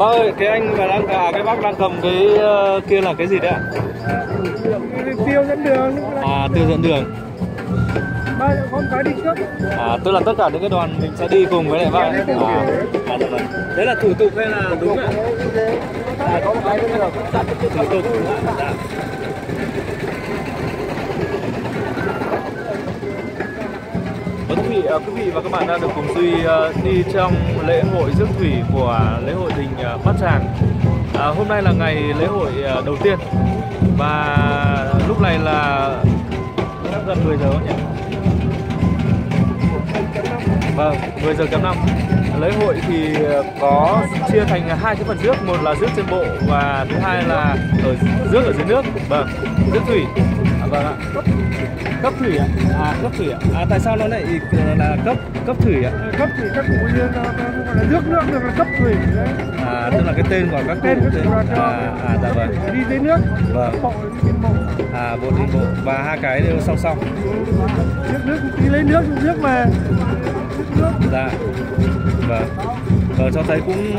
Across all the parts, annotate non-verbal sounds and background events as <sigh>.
Bác ơi, cái anh mà đang à, cái bác đang cầm cái uh, kia là cái gì đấy ạ? tiêu dẫn đường À, tiêu dẫn đường. ba con phải đi trước À, tức là tất cả những cái đoàn mình sẽ đi cùng với lại bác. À, à vâng. Đấy là thủ tục hay là đúng ạ? à, có một cái đường Thủ tục. Vị, quý vị và các bạn đang được cùng Duy ờ, đi trong lễ hội rước thủy của lễ hội đình ờ, Bát Tràng. À, hôm nay là ngày lễ hội đầu tiên. Và lúc này là gần 10 giờ nhỉ? Vâng, 10 giờ kém 5 Lễ hội thì có chia thành hai cái phần rước Một là rước trên bộ và thứ hai là ở rước ở dưới nước. Vâng, rước thủy. Vâng ạ. Cấp thủy ạ? À, cấp thủy ạ. À, tại sao nó lại là cấp cấp thủy ạ? cấp thủy các cụ như gọi là nước nước được là cấp thủy đấy. À, tức là cái tên của các cụ tên à, à, dạ vâng. đi dưới nước Vâng. bộ À, bộ đi bộ Và hai cái đều song song. Nước nước tí lấy nước nước mà Dạ Vâng Vâng, cho thấy cũng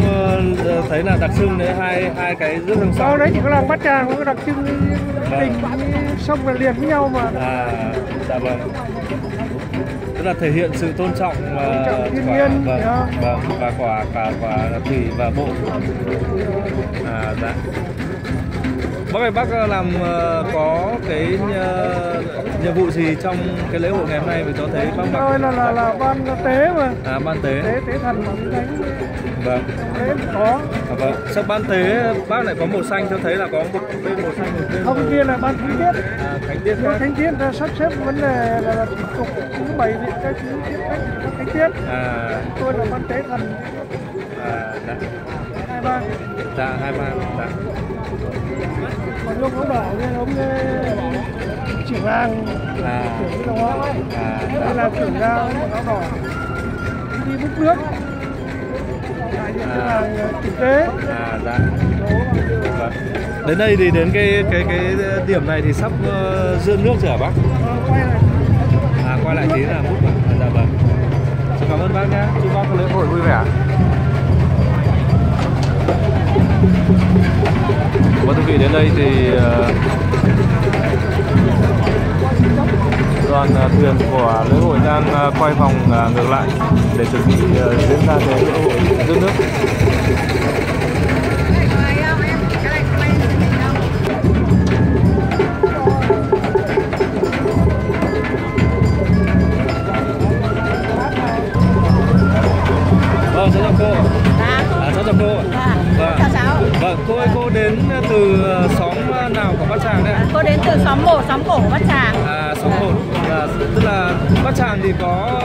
ờ, thấy là đặc trưng đấy hai hai cái rước song sau đấy chỉ có làng bát tràng có cái đặc trưng Vâng. tình sông và liền với nhau mà À, dạ vâng. Tức là thể hiện sự tôn trọng và trọng thiên nhiên, vâng, dạ. vâng, và quả cả quả thủy và bộ. À, dạ. Bác ơi, bác làm ờ, có cái ờ, nhiệm vụ gì trong cái lễ hội ngày hôm nay mình cho thấy bác tôi là là là ban tế mà. À ban tế. Tế tế thần thánh vâng. Tế có. À, vâng. Sau ban tế bác lại có màu xanh cho thấy là có một bên màu xanh một bên không kia là ban thánh tiết. À, khánh tiết khác. thánh tiết ra sắp xếp vấn đề là, là tục thứ bảy vị cái thứ tiết thánh tiết. À. Tôi là ban tế thần. À dạ. Hai ba. Dạ hai ba dạ. Còn lúc áo đỏ kia ông ờ, trưởng làng à trưởng cái đó à đây là trưởng ra áo đỏ. Đi bút nước. Đại diện cho làng ờ, tế. À dạ. Vâng. đến đây thì đến cái cái cái điểm này thì sắp uh, dương nước rồi hả bác? Ờ, quay lại. À quay lại tí là mút bác à, dạ vâng. Xin cảm ơn bác nhé chúc bác có lễ hội vui vẻ. Vâng thưa quý vị đến đây thì ờ, đoàn ờ, thuyền của lễ hội đang ờ, quay vòng ờ, ngược lại để chuẩn bị diễn ra cái lễ hội rước nước. Vâng, cháu chào cô. Dạ. À, cháu chào cô. Dạ. Vâng. Chào cháu. Vâng, cô ơi cô đến từ xóm nào của Bát Tràng ạ? Cô đến từ xóm 1, xóm cổ của Bát Tràng. À, xóm 1 là tức là Bát Tràng thì có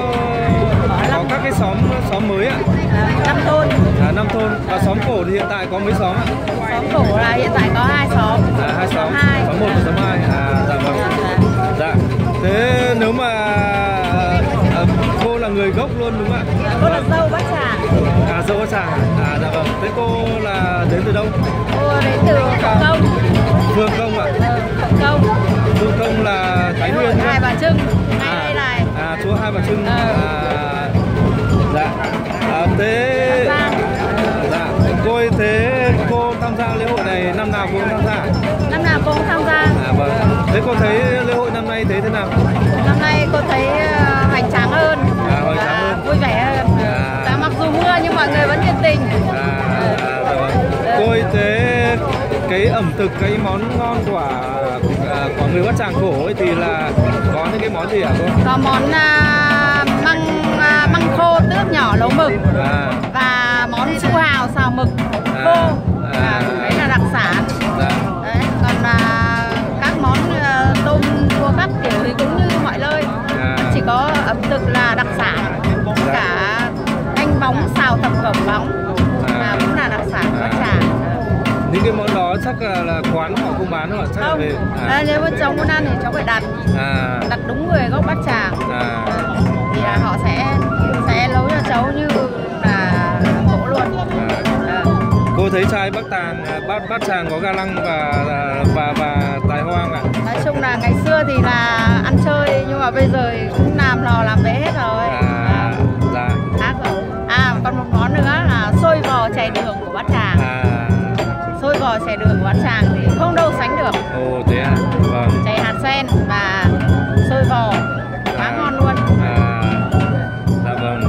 có các cái xóm xóm mới ạ. À, Năm thôn. À, năm thôn và xóm cổ thì hiện tại có mấy xóm ạ? Xóm cổ là hiện tại có hai xóm. À, hai xóm. hai. Xóm 1 và xóm 2. À, dạ vâng. Dạ. Dạ. Thế nếu mà à, cô là người gốc luôn đúng không ạ? Cô là dâu Bát Tràng. À, dâu Bát Tràng. À, dạ vâng. Thế cô là đến từ đâu? Cô đến từ Phượng Công. Phương Công ạ. Ờ, Phượng Công. Phương Công là Thái Nguyên. Hai Bà Trưng. Ngay à, đây này. À, chúa Hai Bà Trưng. Ờ. À, dạ. À, thế Dạ. dạ. Cô thế cô tham gia lễ hội này năm nào cô cũng tham gia? Năm nào cô cũng tham gia. À vâng. Thế cô thấy lễ hội năm nay thế thế nào? Năm nay cô thấy mọi người vẫn nhiệt tình. À, à. Cô ơi, thế cái ẩm thực cái món ngon của à, của người Bát Tràng cổ ấy thì là có những cái món gì hả cô? Có món à, măng à, măng khô tước nhỏ nấu mực. À, là, là quán họ không bán đâu ạ? Chắc là không về à, nếu mà cháu muốn ăn thì cháu phải đặt à, đặt đúng người gốc Bát Tràng à, thì là họ sẽ sẽ nấu cho cháu như là mẫu luôn à. À. Cô thấy trai Bắc Tàng, à, Bát Bát Tràng có ga lăng và và và tài hoang ạ? nói chung là ngày xưa thì là ăn chơi nhưng mà bây giờ cũng làm lò làm vàng thì không đâu sánh được. Ồ thế à? Vâng. Chảy hạt sen và sôi vò, quá à, ngon luôn. À. Dạ vâng.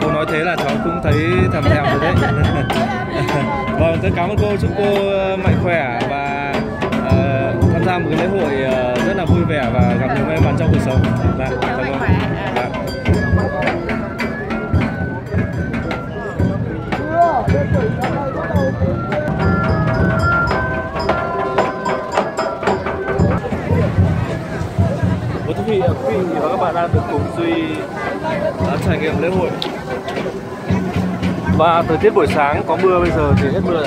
Cô nói thế là cháu cũng thấy thèm thèm rồi đấy. <laughs> Vâng rất cảm ơn cô. Chúc cô ờ, mạnh khỏe và uh, tham gia một cái lễ hội uh, rất là vui vẻ và gặp nhiều may mắn trong cuộc sống. Dạ, chúc cháu dạ vâng. khỏe. Dạ. dạ. Thank you. Quý vị và các bạn đang được cùng Duy đã trải nghiệm lễ hội và thời tiết buổi sáng có mưa bây giờ thì hết mưa rồi.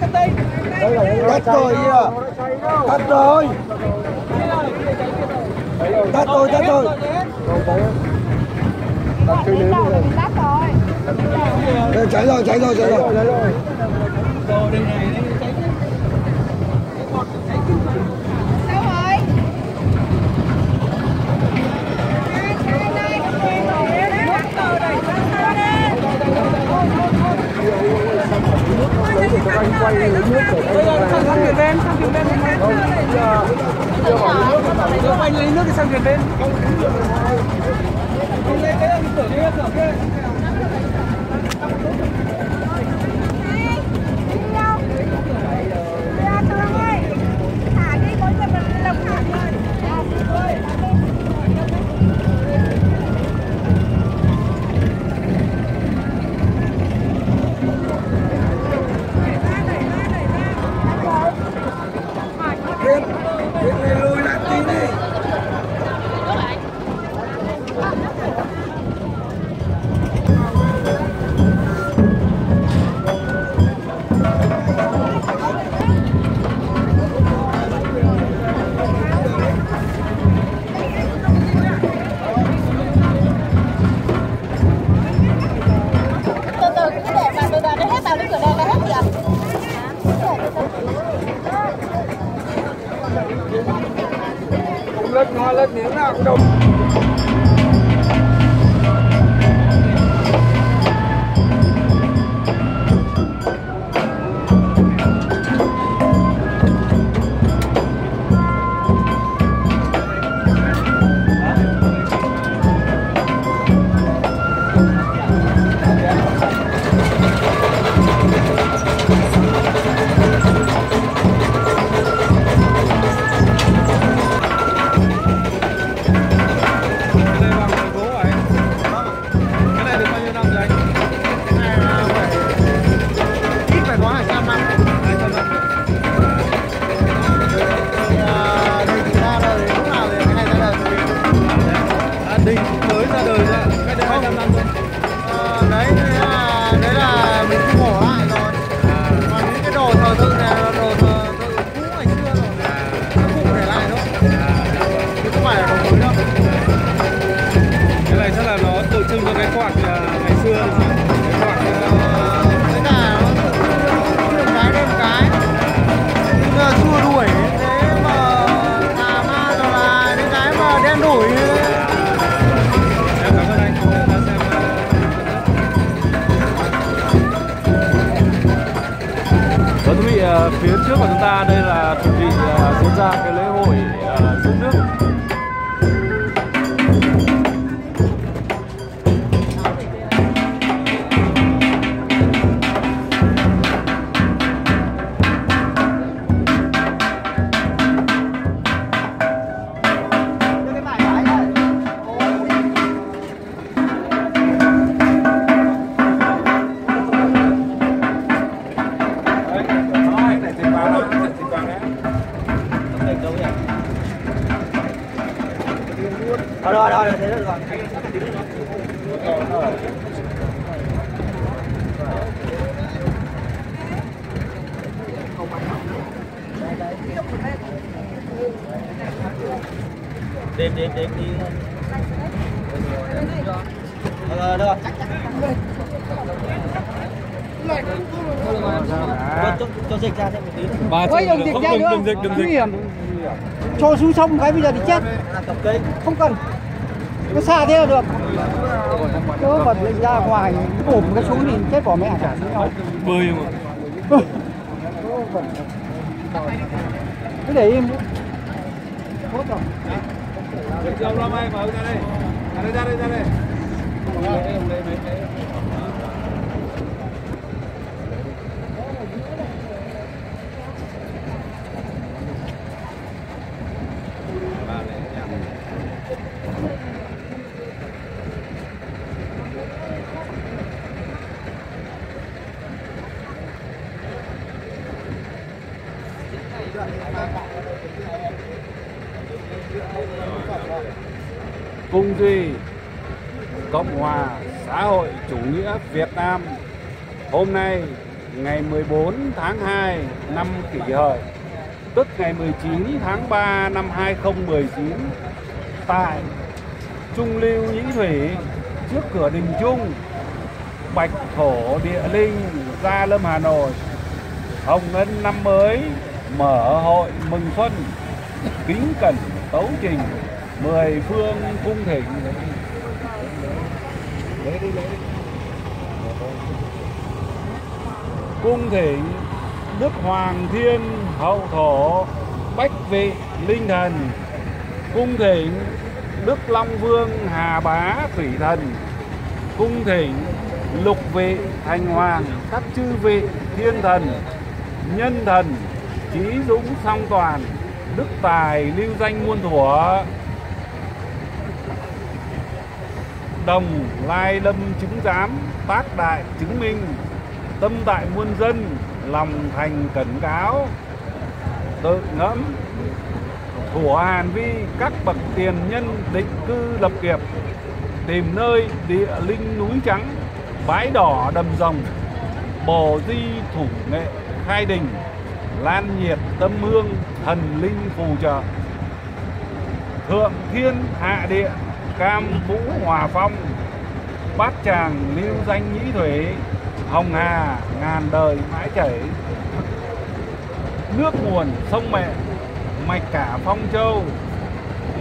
Cắt rồi kìa. Cắt rồi. Cắt rồi, cắt rồi. Cắt rồi Cháy rồi, cháy rồi, cháy rồi anh quay lấy nước để anh sang thuyền bên, sang thuyền lên không giờ giờ bỏ nước giờ anh lấy nước thì sang thuyền lên không lấy cái là tưởng cái tưởng Ờ, phía trước của chúng ta đây là chuẩn bị ờ, diễn ra cái lễ hội ờ, rước nước. Rồi rồi rồi, thế được rồi. Đêm đêm đêm đi. Rồi được. Cho, cho dịch ra thêm một tí. Ba Quay đường dịch ra nữa. đừng dịch, đừng dịch. Cho xuống sông cái bây giờ thì chết. Không cần. Nó xa thế là được. Cứ vật lên ra ngoài, ổm cái xuống thì chết bỏ mẹ cả. Bơi mà Cứ để im. Tốt rồi. Ra đây Ra đây, ra đây, ra đây Cung Duy Cộng hòa xã hội chủ nghĩa Việt Nam. Hôm nay, ngày 14 tháng 2 năm kỷ hợi, Tức ngày 19 tháng 3 năm 2019 Tại Trung Lưu Nhĩ Thủy, trước cửa đình Trung, Bạch Thổ Địa Linh, Gia Lâm, Hà Nội. Hồng Ân năm mới mở hội mừng xuân, kính cẩn tấu trình, mười phương cung thỉnh. Lấy đi lấy đi cung thỉnh, đức hoàng thiên hậu thổ, bách vị linh thần. Cung thỉnh, đức long vương hà bá thủy thần. Cung thỉnh, lục vị thành hoàng các chư vị thiên thần. Nhân thần trí dũng, song toàn, đức tài, lưu danh, muôn thuở, đồng, lai lâm, chứng giám tác đại, chứng minh, tâm tại muôn dân, lòng thành cẩn cáo, tự ngẫm của hàn vi, các bậc tiền nhân, định cư lập nghiệp, tìm nơi địa linh núi trắng, bãi đỏ đầm rồng, bồ di thủ nghệ khai đình lan nhiệt tâm hương thần linh phù trợ. Thượng thiên hạ địa, cam vũ hòa phong, bát tràng lưu danh nhĩ thủy hồng hà, ngàn đời mãi chảy. Nước nguồn sông mẹ, mạch cả phong châu,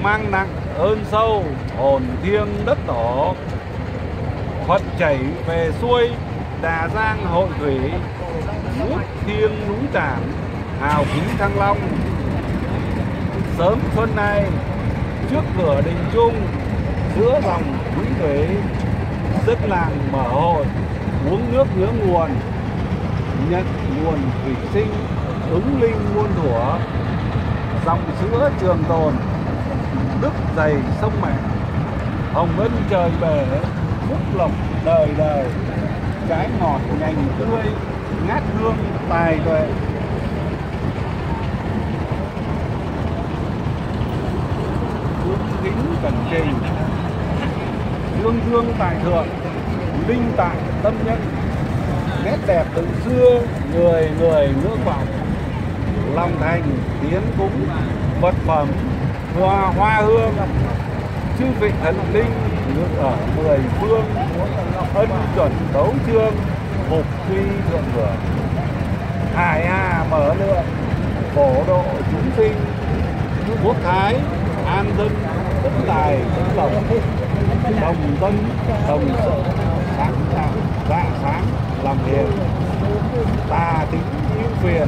mang nặng ơn sâu, hồn thiêng đất tổ phật chảy về xuôi, đà giang hội thủy nước thiêng núi tản hào khí thăng long. Sớm xuân nay, trước cửa đình trung, giữa dòng quý thủy dân làng mở hội, uống nước nhớ nguồn, nhận nguồn thủy sinh, ứng linh muôn thủa dòng sữa trường tồn, đức dày sông mẹ, hồng ân trời bể, phúc lộc đời đời. Trái ngọt nhành tươi, ngát hương, tài tuệ. Trình dương dương tại thượng, linh tại tâm nhân. Nét đẹp từ xưa, người người ngưỡng vọng lòng thành tiến cúng, vật phẩm, hoa hoa hương. Chư vị thần linh ngự ở mười phương, ân chuẩn đấu trương phục quy thượng thừa. Hải hà mở lượng phổ độ chúng sinh. Quốc thái, an dân tính tài tính lòng đồng tâm đồng sự sáng tạo dạ sáng, làm hiền, tà tính ưu phiền,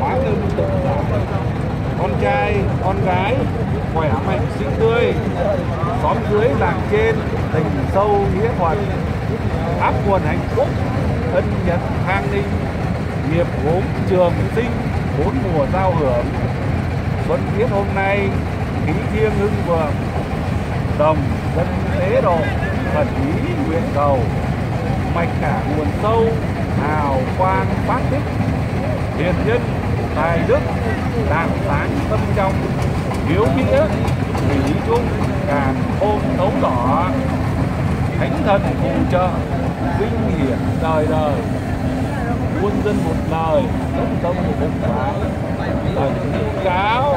hóa ngưng tự tại con trai, con gái, khỏe mạnh xinh tươi, xóm dưới, làng trên, tình sâu, nghĩa thuận áp quần hạnh phúc thân nhật khang ninh, nghiệp gốm, trường sinh, bốn mùa giao hưởng. Xuân tiết hôm nay kính thiêng hưng vượng đồng dân tế độ, thần ý nguyện cầu, mạch cả nguồn sâu, hào quang phát tích. Hiền nhân, tài đức, đảng sáng tâm trong hiếu nghĩa, thủy chung, càn ôn tấu đỏ thánh thần phù trợ, vinh hiển đời đời. Quân dân một lời đất công một vùng cái thần cáo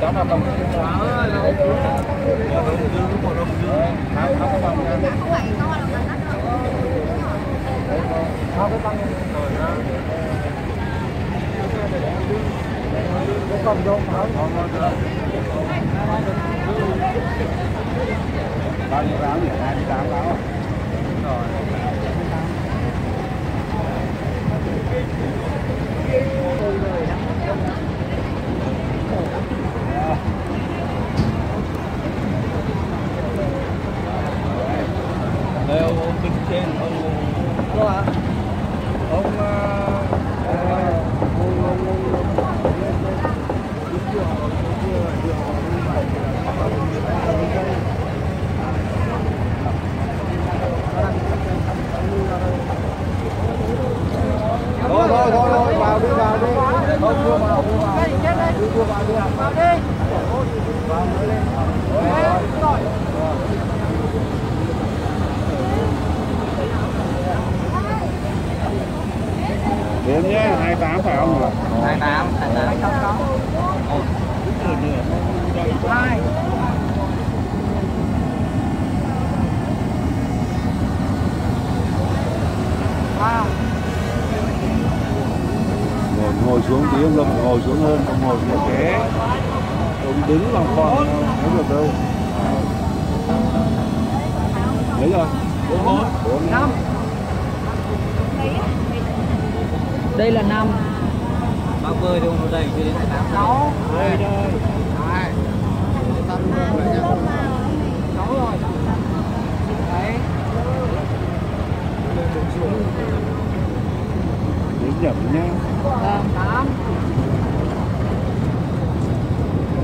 đó là đồng bao nhiêu áo nhỉ? 28 áo à? Đây ông, leo bên trên ông Đâu ạ? ông ờ, ờ, ông ông ông Thôi thôi thôi thôi vào đi vào đi. Thôi chưa vào chưa vào. Chưa vào đi. Vào đi. Vào đi. Đếm nhé, 28 phải không? 28, 28. Hai. Ba. Ngồi, ngồi xuống tí ông Lâm ngồi xuống hơn, không ngồi xuống thế. Ông đứng làm còn không được đâu. Đấy rồi. Bốn, bốn, Năm. Đây là năm. Bác bơi thì ông đầy cho đến 28 Sáu. Đây đây. Hai. Sáu rồi. Đấy. Đến nhẩm nhá. Vâng. Tám.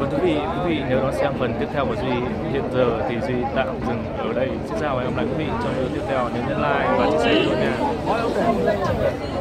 Vâng, quý vị, quý vị nếu đón xem phần tiếp theo của Duy hiện giờ thì Duy tạm dừng. Xin chào và hẹn gặp lại quý vị trong video tiếp theo. Nhấn like và chia sẻ video nha.